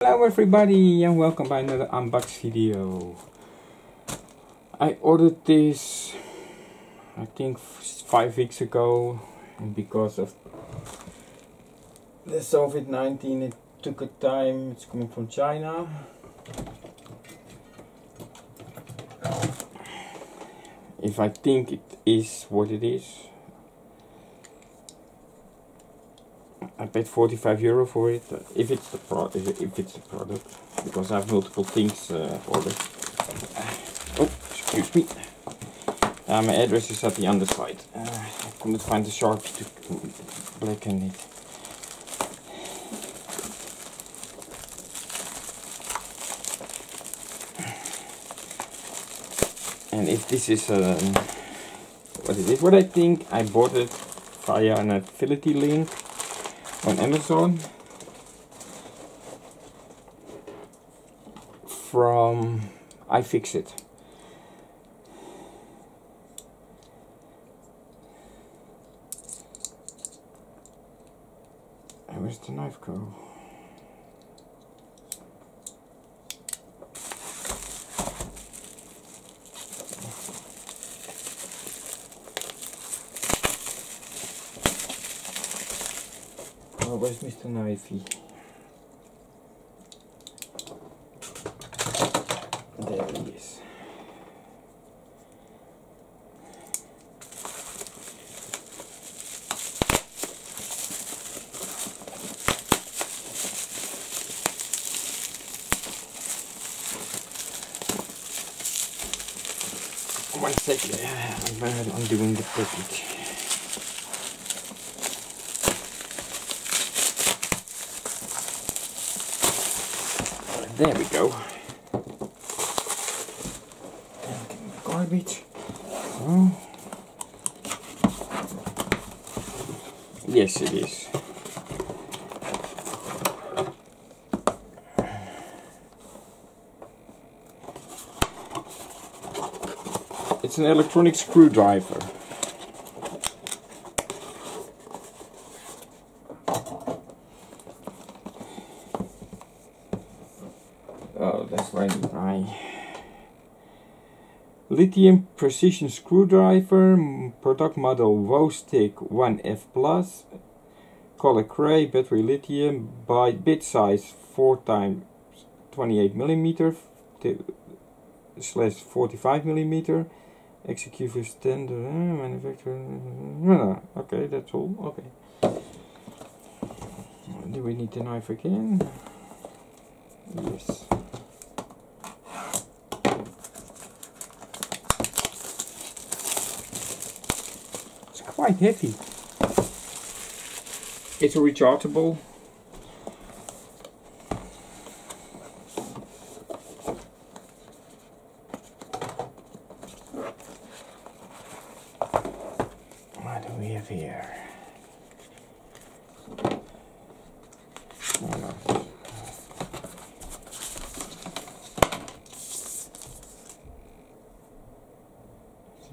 Hello everybody and welcome by another unbox video. I ordered this I think five weeks ago and because of the COVID-19 it took a time, it's coming from China. If I think it is what it is, I paid 45 euro for it. If it's the pro if it's the product, because I have multiple things uh, ordered. Oh, excuse me. Uh, my address is at the underside. Uh, I couldn't find the sharpie to blacken it. And if this is um, what is it? What I think I bought it via an affiliate link on Amazon from iFixit. Where's the knife go? Mr. Knifey? There he is. One second, I'm undoing the package. There we go. Garbage. Oh. Yes, it is. It's an electronic screwdriver. Oh, that's right. I lithium precision screwdriver product model Wowstick 1F plus color gray battery lithium by bit size 4 times 28 millimeter slash 45 millimeter. Execute for standard uh, manufacturer okay that's all okay. Do we need the knife again? Yes quite heavy. It's a rechargeable. What do we have here?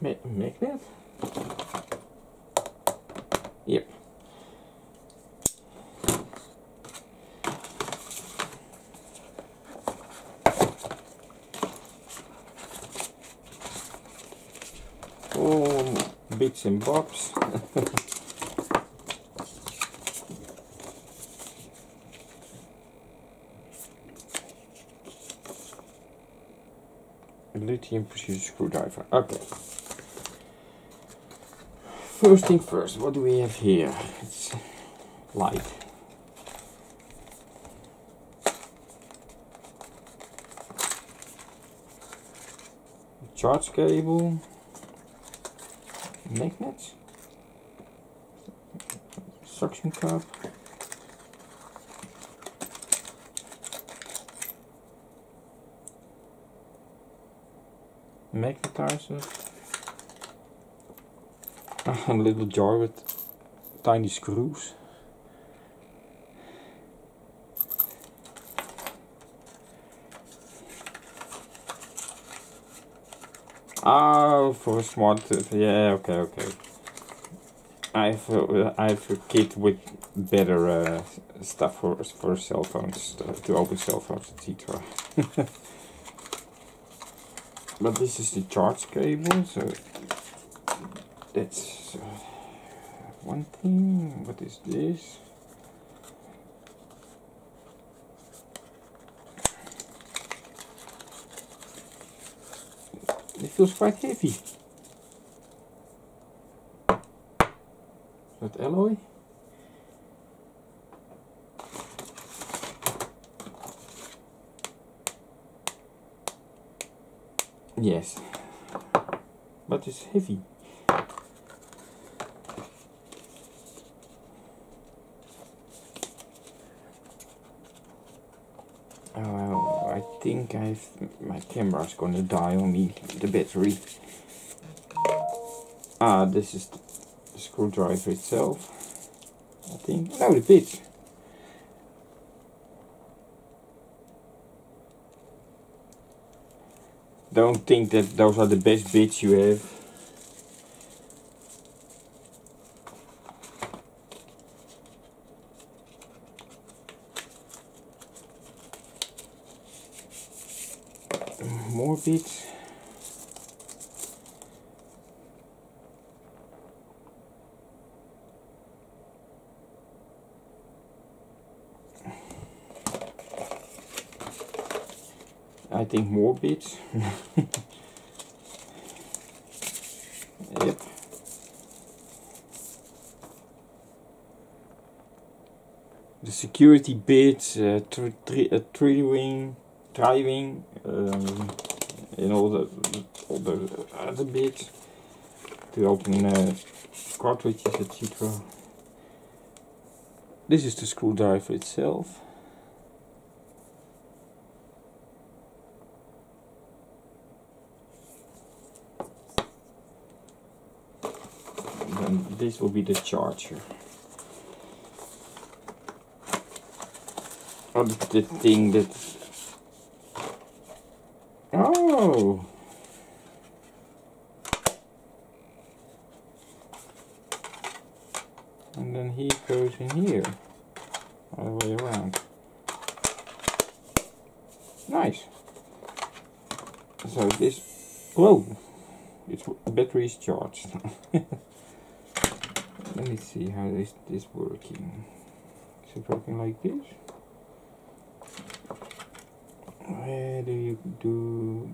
Magnet? Yep. Oh, bits and bobs. lithium precision screwdriver. Okay first thing first, what do we have here? It's light. Charge cable, magnets, suction cup, magnetizer, a little jar with tiny screws. Ah, for a smart, yeah, okay, okay. I've uh, I've a kit with better uh, stuff for for cell phones to open cell phones, etc. but this is the charge cable, so that's uh, one thing. What is this? It feels quite heavy. That alloy. Yes, but it's heavy. Oh, I think I've my camera's gonna die on me. The battery. Ah, this is the screwdriver itself. I think. No, the bit. Don't think that those are the best bits you have. Bits. I think more bits. yep. The security bits, uh, tr tr uh, wing, driving, um, and all the all the other bits to open uh, cartridges, etc. This is the screwdriver itself. this will be the charger. The thing that... And then he goes in here. All the way around. Nice. So this... Whoa! Its battery is charged. let me see how this is working is it working like this where do you do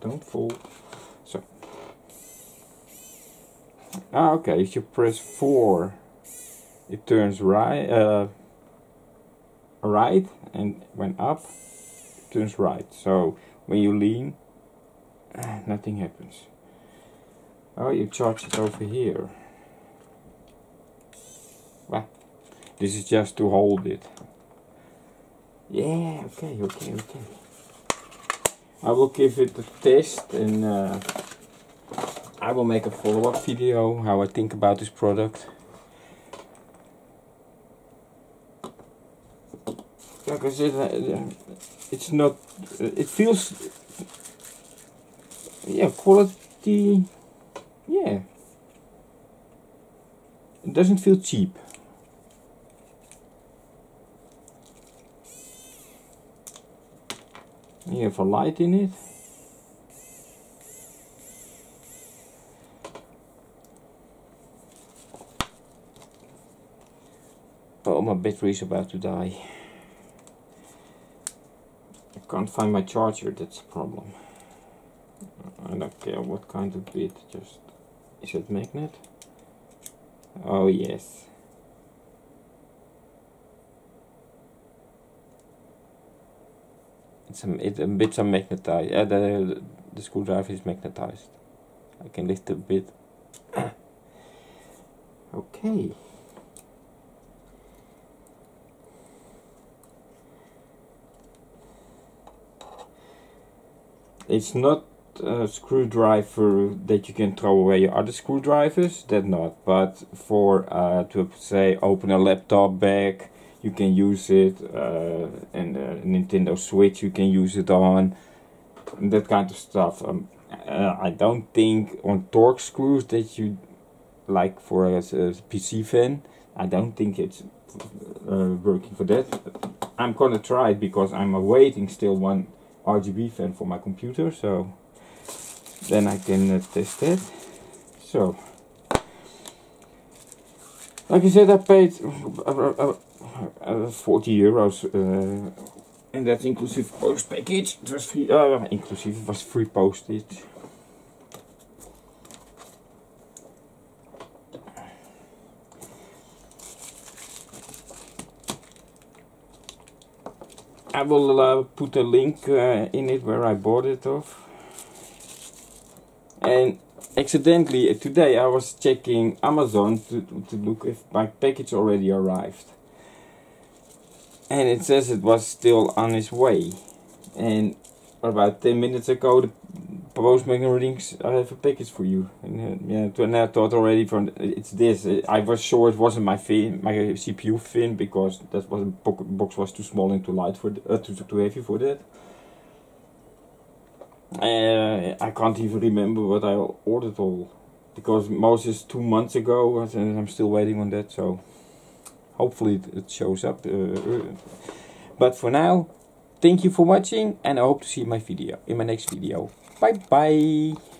Don't fall. Ah, okay, if you press 4, it turns right, uh, right, and when up, turns right. So, when you lean, nothing happens. Oh, you charge it over here. Well, this is just to hold it. Yeah, okay, okay, okay. I will give it a test and uh, I will make a follow-up video how I think about this product. Like I said, uh, it's not, it feels, yeah, quality, yeah. It doesn't feel cheap. You have a light in it. Oh, my battery is about to die. I can't find my charger, that's a problem. I don't care what kind of bit, just... Is it magnet? Oh yes. It's a, it, a bit some magnetized. Uh, the, the screwdriver is magnetized. I can lift a bit. okay. it's not a screwdriver that you can throw away your other screwdrivers. That not, but for uh, to say open a laptop bag, you can use it, uh, and a Nintendo Switch you can use it on, that kind of stuff. Um, uh, I don't think on Torx screws that you like for a, a PC fan. I don't think it's uh, working for that. I'm gonna try it because I'm awaiting still one RGB fan for my computer, so then I can uh, test it. So, like I said, I paid uh, uh, uh 40 euros, uh, and that's inclusive post package. It was free, uh, inclusive, it was free postage. I will uh, put a link uh, in it where I bought it off. And accidentally uh, today I was checking Amazon to, to look if my package already arrived. And it says it was still on its way. And about 10 minutes ago the postman rings, I have a package for you. And uh, yeah, and I thought already from it's this. I was sure it wasn't my fin, my CPU fin, because that was box was too small and too light for uh, too too heavy for that. Uh, I can't even remember what I ordered all, because most is two months ago, and I'm still waiting on that. So hopefully it shows up. Uh, uh, but for now, thank you for watching, and I hope to see my video in my next video. Bye bye.